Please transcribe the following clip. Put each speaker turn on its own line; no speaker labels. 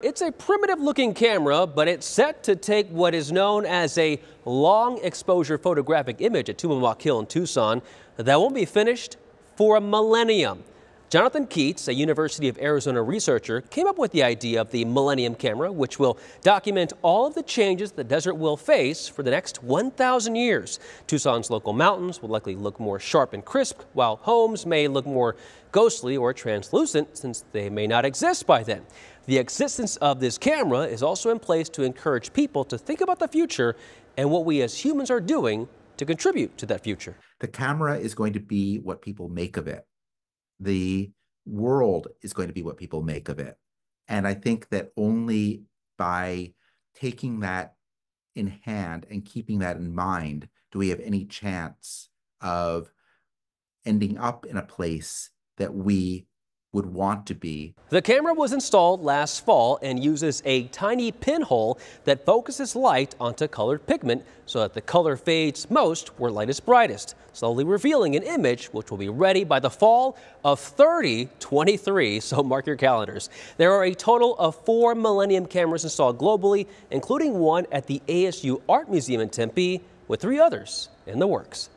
It's a primitive looking camera, but it's set to take what is known as a long exposure photographic image at Tumamoc Hill in Tucson that won't be finished for a millennium. Jonathan Keats, a University of Arizona researcher, came up with the idea of the Millennium Camera, which will document all of the changes the desert will face for the next 1,000 years. Tucson's local mountains will likely look more sharp and crisp, while homes may look more ghostly or translucent since they may not exist by then. The existence of this camera is also in place to encourage people to think about the future and what we as humans are doing to contribute to that future.
The camera is going to be what people make of it. The world is going to be what people make of it. And I think that only by taking that in hand and keeping that in mind do we have any chance of ending up in a place that we would want to be.
The camera was installed last fall and uses a tiny pinhole that focuses light onto colored pigment so that the color fades most where light is brightest, slowly revealing an image which will be ready by the fall of 3023, so mark your calendars. There are a total of four Millennium cameras installed globally, including one at the ASU Art Museum in Tempe, with three others in the works.